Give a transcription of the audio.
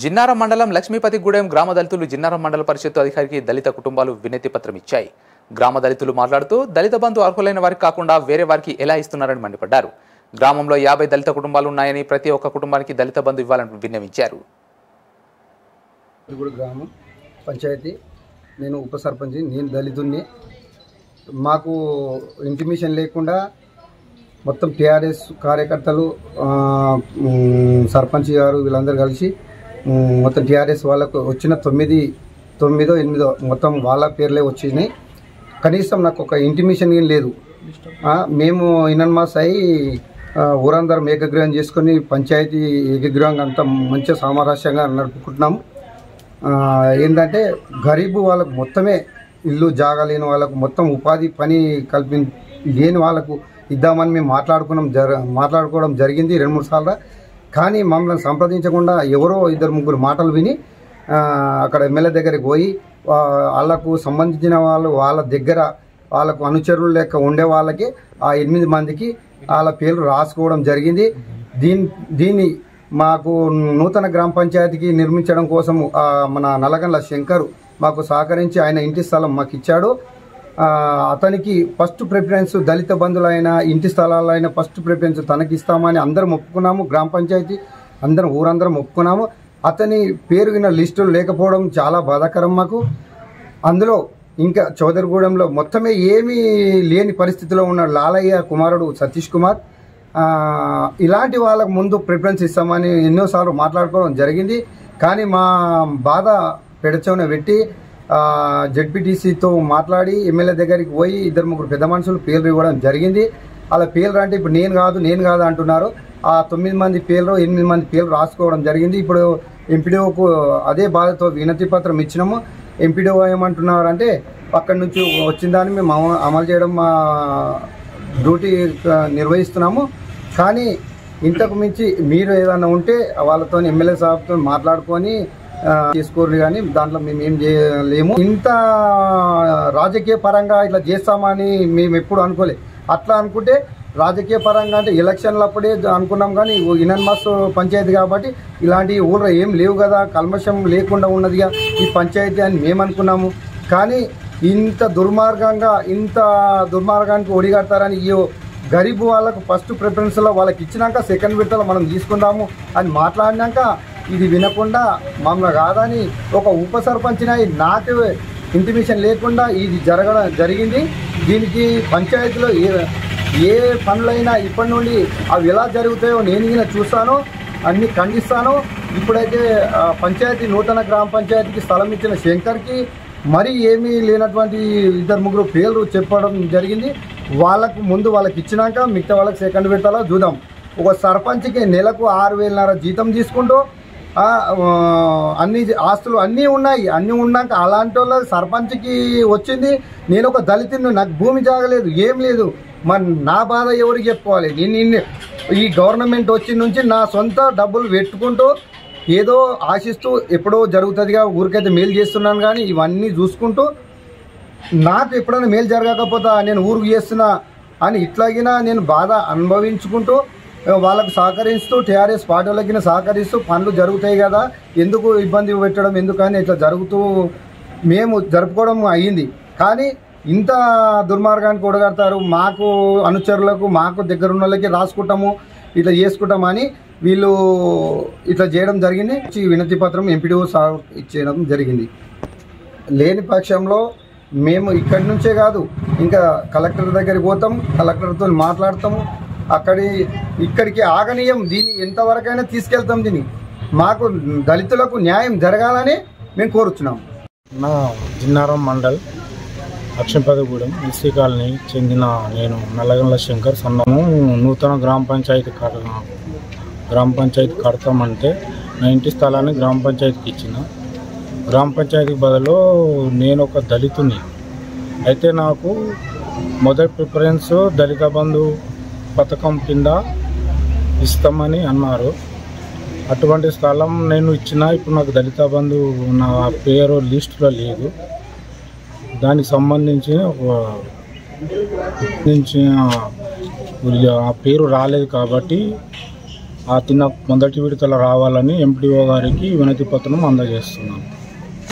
జిన్నారం మండలం లక్ష్మీపతిగూడెం గ్రామ దళితులు జిన్నారం మండల పరిషత్తు అధికారికి దళిత కుటుంబాలు వినతి పత్రం ఇచ్చాయి. గ్రామ దళితులు మాట్లాడుతూ దళిత బంధు అర్హులైన వారికి కాకుండా వేరే వారికి ఎలా ఇస్తున్నారని మండిపడ్డారు. గ్రామంలో యాభై దళిత కుటుంబాలు ఉన్నాయని ప్రతి ఒక్క కుటుంబానికి దళిత బంధు ఇవ్వాలని విన్నవించారు. గ్రామం పంచాయతీ. నేను ఉప సర్పంచ్ నేను దళితుణ్ణి. మాకు ఇంటిమేషన్ లేకుండా మొత్తం టీఆర్ఎస్ కార్యకర్తలు సర్పంచ్ గారు వీళ్ళందరూ కలిసి మొత్తం టీఆర్ఎస్ వాళ్ళకు వచ్చిన తొమ్మిది తొమ్మిదో ఎనిమిదో మొత్తం వాళ్ళ పేర్లే వచ్చినాయి. కనీసం నాకు ఒక ఇంటిమేషన్ ఏం లేదు. మేము ఇనన్మాస్ అయి ఊరందరం ఏకగ్రహం చేసుకొని పంచాయతీ ఏకగ్రహంగా అంతా మంచిగా సామరస్యంగా నడుపుకుంటున్నాము. ఏంటంటే గరీబు వాళ్ళకు మొత్తమే ఇల్లు జాగా లేని వాళ్ళకు మొత్తం ఉపాధి పని కల్పి లేని వాళ్ళకు ఇద్దామని మేము మాట్లాడుకున్నాం జర మాట్లాడుకోవడం జరిగింది. రెండు మూడు సార్లు కానీ మమ్మల్ని సంప్రదించకుండా ఎవరో ఇద్దరు ముగ్గురు మాటలు విని అక్కడ ఎమ్మెల్యే దగ్గరికి పోయి వాళ్ళకు సంబంధించిన వాళ్ళు వాళ్ళ దగ్గర వాళ్ళకు అనుచరులు లెక్క ఉండే వాళ్ళకి ఆ ఎనిమిది మందికి వాళ్ళ పేర్లు రాసుకోవడం జరిగింది. దీని దీన్ని మాకు నూతన గ్రామ పంచాయతీకి నిర్మించడం కోసం మన నల్లగండ్ల శంకర్ మాకు సహకరించి ఆయన ఇంటి స్థలం మాకు ఇచ్చాడు. అతనికి ఫస్ట్ ప్రిఫరెన్స్ దళిత బంధువులైన ఇంటి స్థలాలైనా ఫస్ట్ ప్రిఫరెన్స్ తనకి ఇస్తామని అందరం ఒప్పుకున్నాము గ్రామ పంచాయతీ అందరం ఊరందరం ఒప్పుకున్నాము. అతని పేరుగిన లిస్టులు లేకపోవడం చాలా బాధాకరం మాకు. అందులో ఇంకా చౌదరిగూడెంలో మొత్తమే ఏమీ లేని పరిస్థితిలో ఉన్న లాలయ్య కుమారుడు సతీష్ కుమార్. ఇలాంటి వాళ్ళకు ముందు ప్రిఫరెన్స్ ఇస్తామని ఎన్నోసార్లు మాట్లాడుకోవడం జరిగింది. కానీ మా బాధ పెడచవున పెట్టి జడ్పీటీసీతో మాట్లాడి ఎమ్మెల్యే దగ్గరికి పోయి ఇద్దరు ముగ్గురు పెద్ద మనుషులు పేర్లు ఇవ్వడం జరిగింది. అలా పేర్లు అంటే ఇప్పుడు నేను కాదు నేను కాదు అంటున్నారు. ఆ తొమ్మిది మంది పేర్లు ఎనిమిది మంది పేర్లు రాసుకోవడం జరిగింది. ఇప్పుడు ఎంపీడీఓకు అదే బాధతో వినతి పత్రం ఇచ్చినాము. ఎంపీడీఓ ఏమంటున్నారు అంటే అక్కడి నుంచి వచ్చిన దాన్ని మేము అమ- అమలు చేయడం మా డ్యూటీ నిర్వహిస్తున్నాము. కానీ ఇంతకు మించి మీరు ఏదైనా ఉంటే వాళ్ళతో ఎమ్మెల్యే సాబ్తో మాట్లాడుకొని చేసుకోరు కానీ దాంట్లో మేము ఏం చేయలేము. ఇంత రాజకీయ పరంగా ఇట్లా చేస్తామని మేము ఎప్పుడు అనుకోలే. అట్లా అనుకుంటే రాజకీయ పరంగా అంటే ఎలక్షన్లు అప్పుడే అనుకున్నాం కానీ ఇనన్మస్ పంచాయతీ కాబట్టి ఇలాంటి ఊళ్ళో ఏం లేవు కదా కల్మషం లేకుండా ఉన్నదిగా ఈ పంచాయతీ అని మేము అనుకున్నాము. కానీ ఇంత దుర్మార్గంగా ఇంత దుర్మార్గానికి ఒడిగడతారని ఈ గరీబ్ వాళ్ళకు ఫస్ట్ ప్రిఫరెన్స్లో వాళ్ళకి ఇచ్చినాక సెకండ్ విడతలో మనం తీసుకుందాము అని మాట్లాడినాక ఇది వినకుండా మమ్మల్ని కాదని ఒక ఉప సర్పంచ్ని నాకు ఇంటిమేషన్ లేకుండా ఇది జరగడం జరిగింది. దీనికి పంచాయతీలో ఏ ఏ పనులైనా ఇప్పటి నుండి అవి ఎలా జరుగుతాయో నేను ఈయన చూస్తాను అన్ని ఖండిస్తాను. ఇప్పుడైతే పంచాయతీ నూతన గ్రామ పంచాయతీకి స్థలం ఇచ్చిన శంకర్కి మరి ఏమీ లేనటువంటి ఇద్దరు ముగ్గురు పేర్లు చెప్పడం జరిగింది. వాళ్ళకు ముందు వాళ్ళకి ఇచ్చినాక మిగతా వాళ్ళకి సెకండ్ పెడతాలో చూద్దాం. ఒక సర్పంచ్కి నెలకు ఆరు వేలన్నర జీతం తీసుకుంటూ అన్ని ఆస్తులు అన్నీ ఉన్నాయి. అన్నీ ఉన్నాక అలాంటి వాళ్ళ సర్పంచ్కి వచ్చింది. నేను ఒక దళితుని నాకు భూమి జాగలేదు ఏం లేదు. మరి నా బాధ ఎవరికి చెప్పుకోవాలి? నేను నిన్ను ఈ గవర్నమెంట్ వచ్చిన నుంచి నా సొంత డబ్బులు పెట్టుకుంటూ ఏదో ఆశిస్తూ ఎప్పుడో జరుగుతుందిగా ఊరికైతే మేలు చేస్తున్నాను కానీ ఇవన్నీ చూసుకుంటూ నాకు ఎప్పుడైనా మేలు జరగకపోతే నేను ఊరికి చేస్తున్నా అని ఇట్లాగినా నేను బాధ అనుభవించుకుంటూ వాళ్ళకు సహకరిస్తూ టీఆర్ఎస్ పార్టీలకి సహకరిస్తూ పనులు జరుగుతాయి కదా. ఎందుకు ఇబ్బంది పెట్టడం ఎందుకని ఇట్లా జరుగుతూ మేము జరుపుకోవడం అయ్యింది కానీ ఇంత దుర్మార్గానికి ఒడగడతారు మాకు అనుచరులకు మాకు దగ్గర ఉన్న వాళ్ళకి రాసుకుంటాము ఇట్లా చేసుకుంటామని వీళ్ళు ఇట్లా చేయడం జరిగింది. వినతి పత్రం ఎంపీడీఓ సార్ ఇచ్చేయడం జరిగింది. లేని పక్షంలో మేము ఇక్కడి నుంచే కాదు ఇంకా కలెక్టర్ దగ్గరికి పోతాం కలెక్టర్తో మాట్లాడతాము. అక్కడి ఇక్కడికి ఆగనీయం దీన్ని ఎంతవరకైనా తీసుకెళ్తాం దీన్ని. మాకు దళితులకు న్యాయం జరగాలని మేము కోరుచున్నాం. నా జిన్నారం మండల్ లక్ష్మీపదగూడెం ఎస్సీ కాలనీ చెందిన నేను నల్లగండ్ల శంకర్ సన్నము నూతన గ్రామ పంచాయతీ కడ గ్రామ పంచాయతీ కడతామంటే నా ఇంటి స్థలాన్ని గ్రామ పంచాయతీకి ఇచ్చిన. గ్రామ పంచాయతీ బదులు నేను ఒక దళితుని. అయితే నాకు మొదటి ప్రిఫరెన్స్ దళిత బంధు పథకం కింద ఇస్తామని అన్నారు. అటువంటి స్థలం నేను ఇచ్చిన ఇప్పుడు నాకు దళిత బంధు నా పేరు లిస్టులో లేదు. దానికి సంబంధించి ఒక ఆ పేరు రాలేదు కాబట్టి ఆ తిన్న మొదటి విడతలో రావాలని ఎంపీడీఓ గారికి వినతి పత్రం అందజేస్తున్నాను.